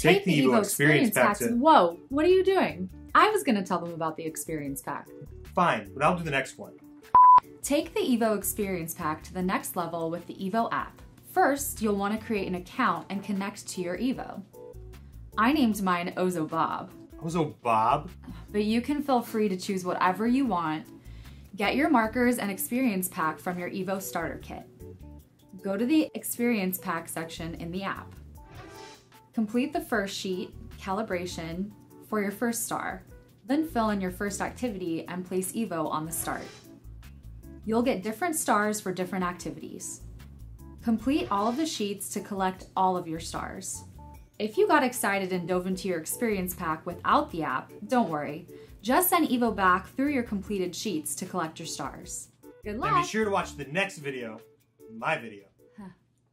Take, the Evo, Experience Pack to- Whoa, what are you doing? I was going to tell them about the Experience Pack. Fine, but I'll do the next one. Take the Evo Experience Pack to the next level with the Evo app. First, you'll want to create an account and connect to your Evo. I named mine Ozo Bob, Ozo Bob? but you can feel free to choose whatever you want. Get your markers and Experience Pack from your Evo Starter Kit. Go to the Experience Pack section in the app. Complete the first sheet, calibration, for your first star. Then fill in your first activity and place Evo on the start. You'll get different stars for different activities. Complete all of the sheets to collect all of your stars. If you got excited and dove into your experience pack without the app, don't worry. Just send Evo back through your completed sheets to collect your stars. Good luck! And be sure to watch the next video, my video.